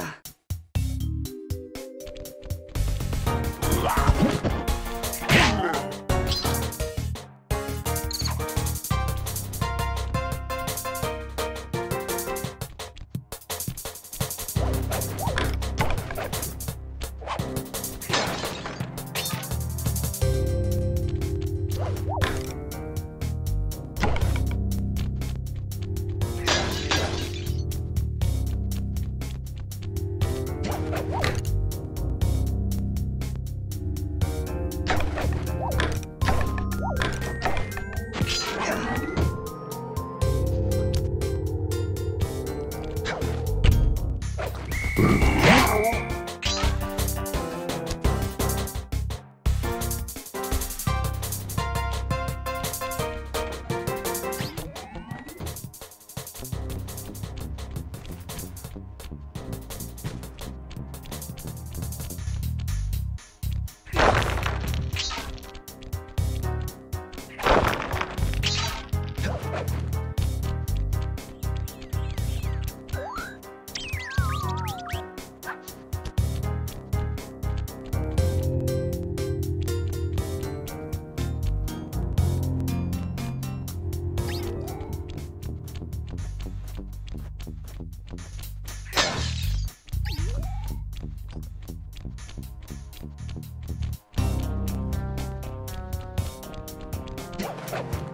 fire! you you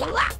Blah.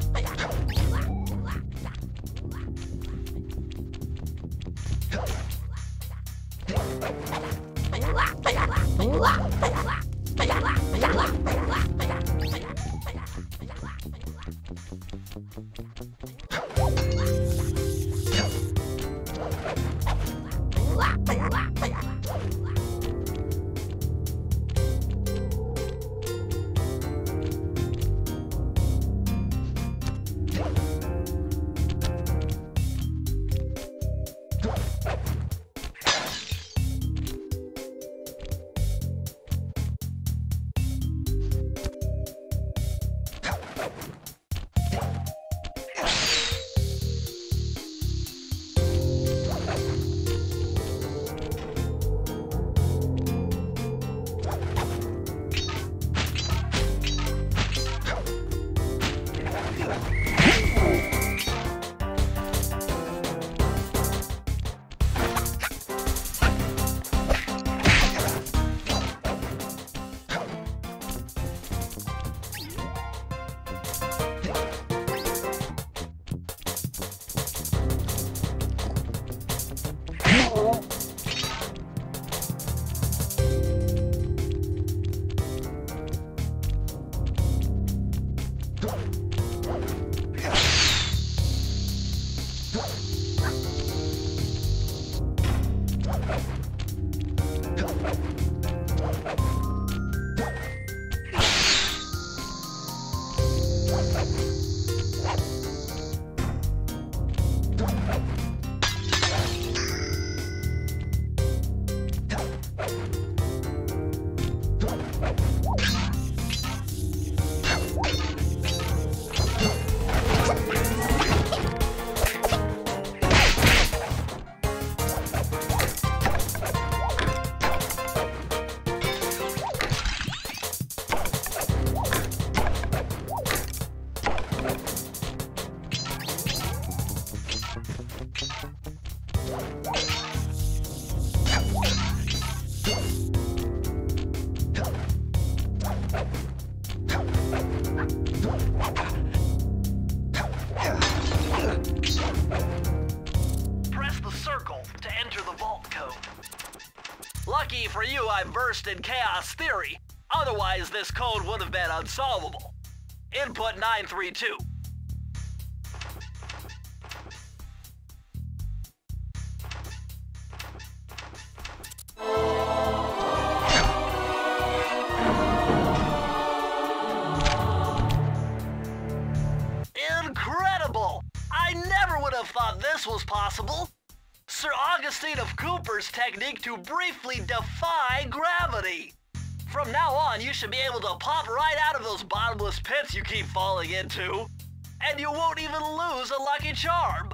Lucky for you, I'm versed in chaos theory. Otherwise, this code would have been unsolvable. Input 932. Technique to briefly defy gravity. From now on, you should be able to pop right out of those bottomless pits you keep falling into, and you won't even lose a lucky charm.